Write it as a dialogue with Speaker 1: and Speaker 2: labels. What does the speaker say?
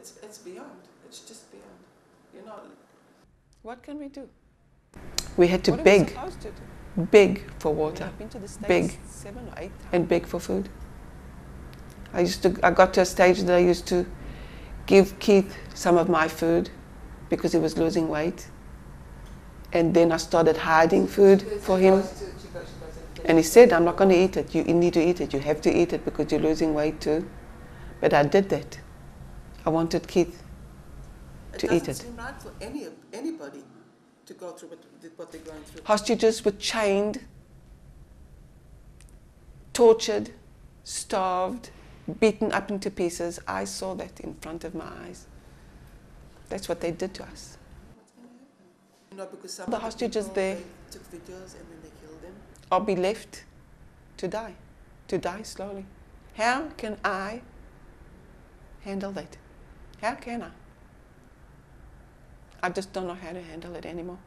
Speaker 1: it's, it's beyond. It's just beyond. You know,
Speaker 2: What can we do?
Speaker 3: We had to
Speaker 2: what are we
Speaker 3: beg,
Speaker 2: supposed to do?
Speaker 3: beg for water
Speaker 2: I've been to the States
Speaker 3: Big.
Speaker 2: seven or eight times.
Speaker 3: and beg for food. I used to, I got to a stage that I used to give Keith some of my food because he was losing weight. And then I started hiding food for him. And he said, I'm not going to eat it. You need to eat it. You have to eat it because you're losing weight too. But I did that. I wanted Keith to
Speaker 1: it
Speaker 3: to
Speaker 1: doesn't
Speaker 3: eat it.
Speaker 1: seem right for any anybody to go through what, what they're going through.
Speaker 3: Hostages were chained, tortured, starved, beaten up into pieces. I saw that in front of my eyes. That's what they did to us.
Speaker 1: What's going to happen? You know, because some
Speaker 3: The hostages
Speaker 1: people,
Speaker 3: there-
Speaker 1: they took videos and then they killed them.
Speaker 3: I'll be left to die, to die slowly. How can I handle that? How can I? I just don't know how to handle it anymore.